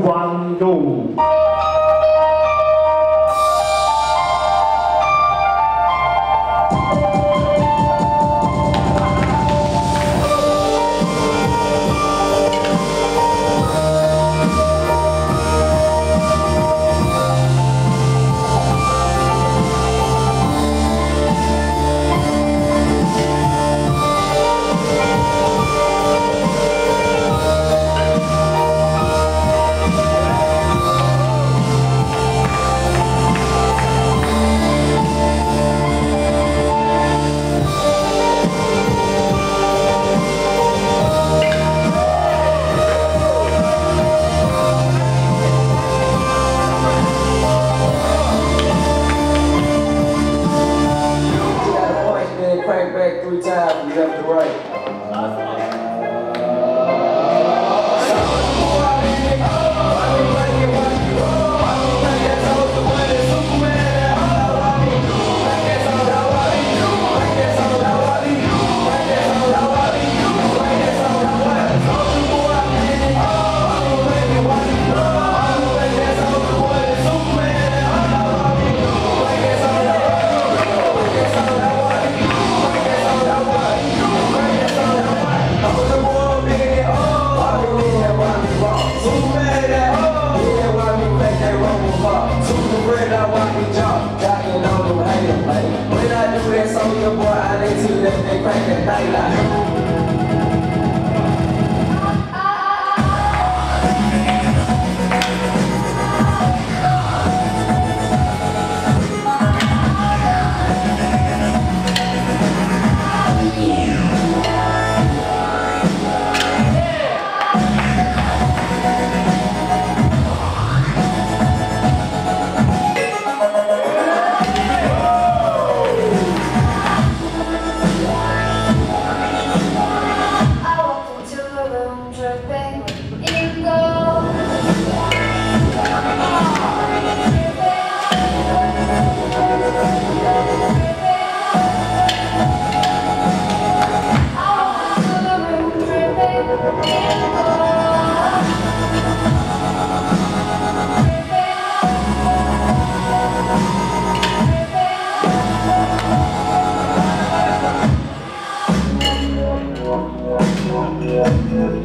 关注。Three times from left to right. When I do that, so your boy, I let you let that crank that night out. Música